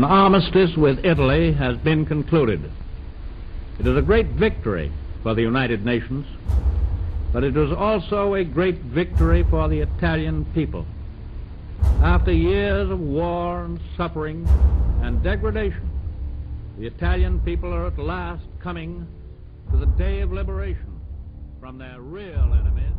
An armistice with Italy has been concluded. It is a great victory for the United Nations, but it was also a great victory for the Italian people. After years of war and suffering and degradation, the Italian people are at last coming to the day of liberation from their real enemies.